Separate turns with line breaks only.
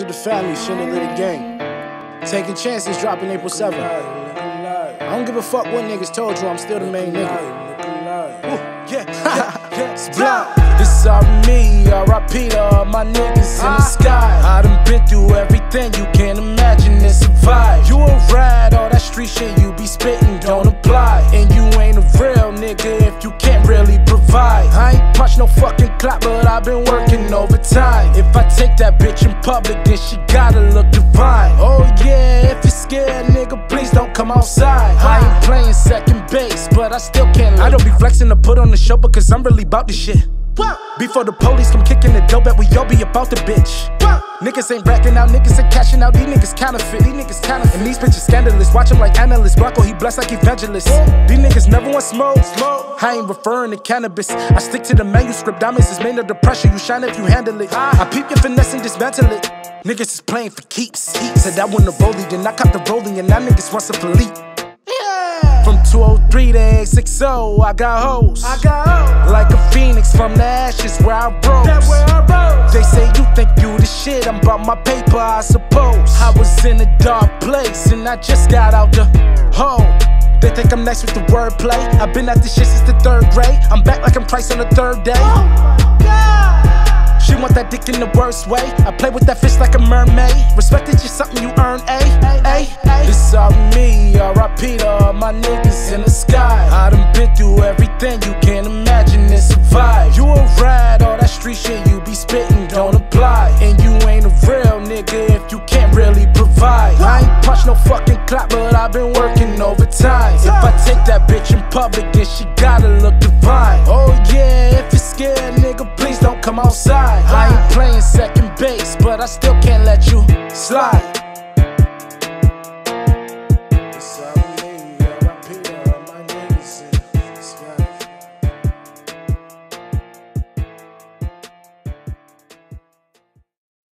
Members of the family, Chandelier the gang. Taking chances, dropping April 7th. I don't give a fuck what niggas told you, I'm still the main nigga. Yeah, yeah, yeah. It's block. This all me, R.I.P. to all my niggas in the ah. sky. I done been through everything you can imagine and survive. You a ride, all that street shit you I've been working overtime. If I take that bitch in public, then she gotta look divine. Oh yeah, if you're scared, nigga, please don't come outside. I ain't playing second base, but I still can't. I don't be flexing to put on the show because I'm really about this shit. Before the police come kicking the dope, bet we all be about the bitch. Niggas ain't racking out, niggas ain't cashing out. These niggas counterfeit, these niggas counterfeit. And these bitches scandalous. Watch them like analysts. Rocco, he blessed like evangelist. These niggas never want smoke. I ain't referring to cannabis. I stick to the manuscript. Diamonds is made of the pressure. You shine if you handle it. I peep your finesse and dismantle it. Niggas is playing for keeps. Said I want the rollie, then I caught the rolling, and now niggas want some Philippe. From 203 to 860, I got hoes. I got hoes. Like a phoenix ashes where I rose. That where I rose. They say you think you the shit, I'm about my paper, I suppose. I was in a dark place and I just got out the hole. They think I'm nice with the wordplay. I've been at this shit since the third grade. I'm back like I'm Christ on the third day. Oh She want that dick in the worst way. I play with that fish like a mermaid. Respect is just something you earn, ayy, ayy. This all me, R.I.P. to all my niggas in the sky. I done been through everything you punch no fucking clock, but I've been working overtime. If I take that bitch in public, then she gotta look divine. Oh yeah, if you're scared, nigga, please don't come outside. I ain't playing second base, but I still can't let you slide.